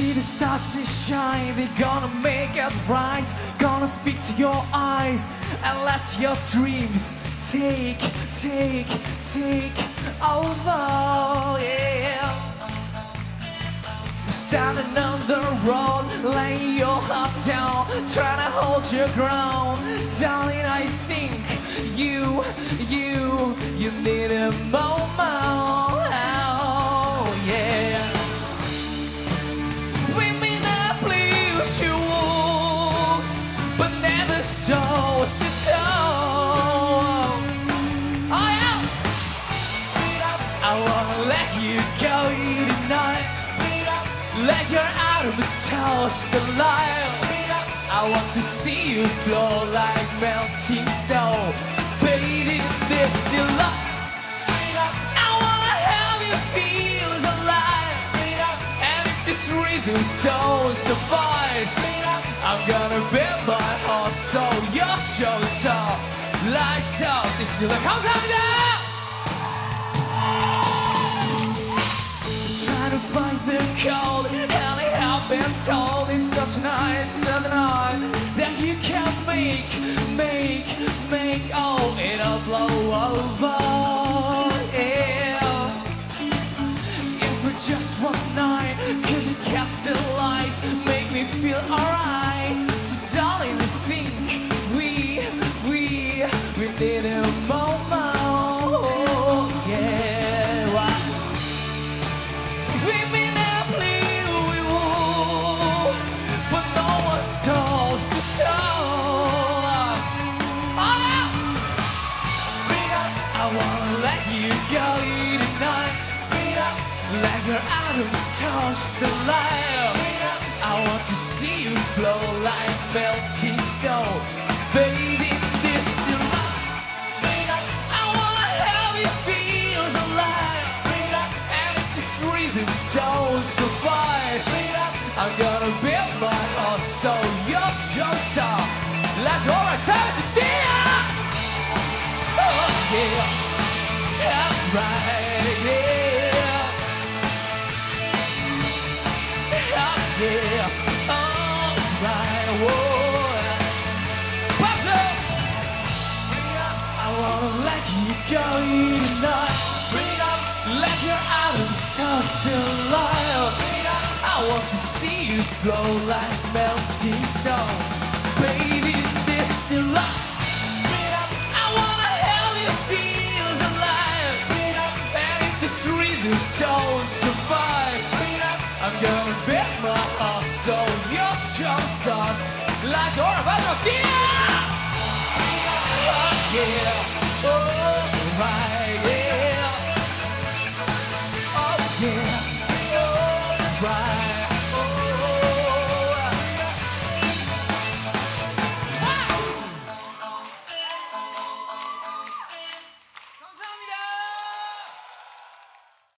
see the stars they shine, they're gonna make it right. Gonna speak to your eyes and let your dreams take, take, take over. Yeah. Standing on the road, laying your heart down, trying to hold your ground. Darling, I think you, you, you need a moment. You go tonight. Let your arms touch the. I want to see you flow like melting snow, bathed in this delight. I wanna have you feel alive, and if this rhythm don't suffice, I'm gonna bet my heart so your show star lights up. This is the comes out now. Fight the cold, and I have been told it's such nice Sunday night that you can make, make, make, oh, it'll blow over. Yeah. If for just one night, could you cast the lights, make me feel alright? So, darling, think atoms touch the light. I want to see you flow like melting snow, bathing don't suffice, I'm gonna build my heart so you're your star. Let's all time to dance. Oh yeah, yeah, Keep going tonight. Let your atoms touch the light. I want to see you flow like melting snow. Baby, this new life. I wanna help you feel alive. And if this rhythm don't survive, I'm gonna bet my heart so your strong starts. Lights are about to feel. Oh, yeah.